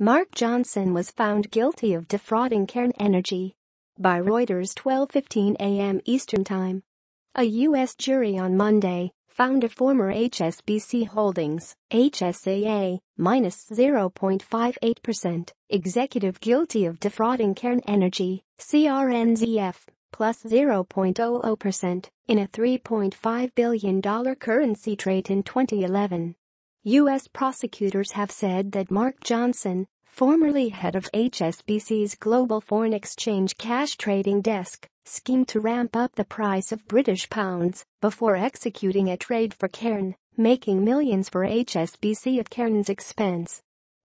Mark Johnson was found guilty of defrauding Cairn Energy. By Reuters 12.15 a.m. Eastern Time. A U.S. jury on Monday found a former HSBC Holdings, HSEA, minus 0.58%, executive guilty of defrauding Cairn Energy, CRNZF, plus 0.00%, in a $3.5 billion currency trade in 2011. U.S. prosecutors have said that Mark Johnson, formerly head of HSBC's global foreign exchange cash trading desk, schemed to ramp up the price of British pounds before executing a trade for Cairn, making millions for HSBC at Cairn's expense.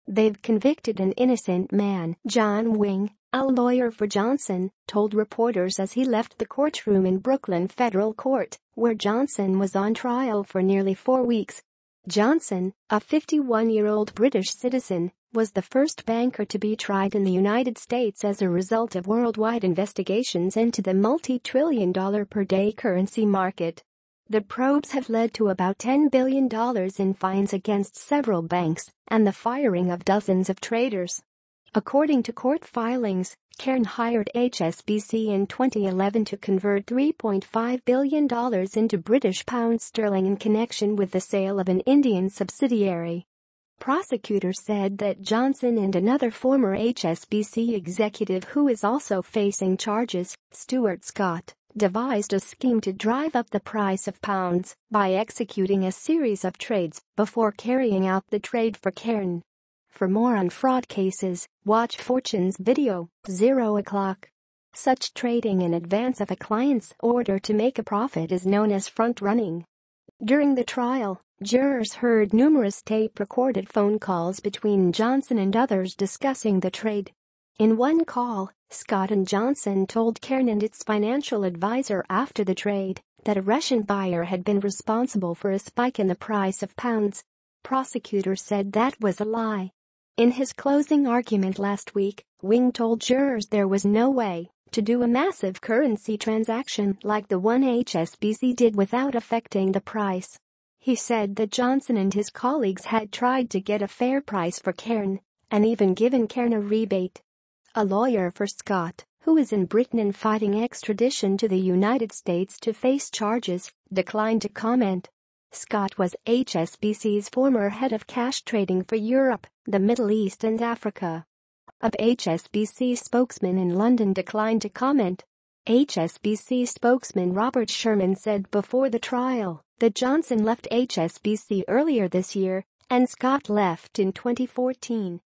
They've convicted an innocent man, John Wing, a lawyer for Johnson, told reporters as he left the courtroom in Brooklyn Federal Court, where Johnson was on trial for nearly four weeks. Johnson, a 51-year-old British citizen, was the first banker to be tried in the United States as a result of worldwide investigations into the multi-trillion dollar per day currency market. The probes have led to about $10 billion in fines against several banks and the firing of dozens of traders. According to court filings, Cairn hired HSBC in 2011 to convert $3.5 billion into British pounds sterling in connection with the sale of an Indian subsidiary. Prosecutors said that Johnson and another former HSBC executive who is also facing charges, Stuart Scott, devised a scheme to drive up the price of pounds by executing a series of trades before carrying out the trade for Cairn. For more on fraud cases, watch Fortune's video, 0 o'clock. Such trading in advance of a client's order to make a profit is known as front running. During the trial, Jurors heard numerous tape-recorded phone calls between Johnson and others discussing the trade. In one call, Scott and Johnson told Cairn and its financial advisor after the trade that a Russian buyer had been responsible for a spike in the price of pounds. Prosecutors said that was a lie. In his closing argument last week, Wing told jurors there was no way to do a massive currency transaction like the one HSBC did without affecting the price. He said that Johnson and his colleagues had tried to get a fair price for Cairn and even given Cairn a rebate. A lawyer for Scott, who is in Britain and fighting extradition to the United States to face charges, declined to comment. Scott was HSBC's former head of cash trading for Europe, the Middle East and Africa. A HSBC spokesman in London declined to comment. HSBC spokesman Robert Sherman said before the trial that Johnson left HSBC earlier this year and Scott left in 2014.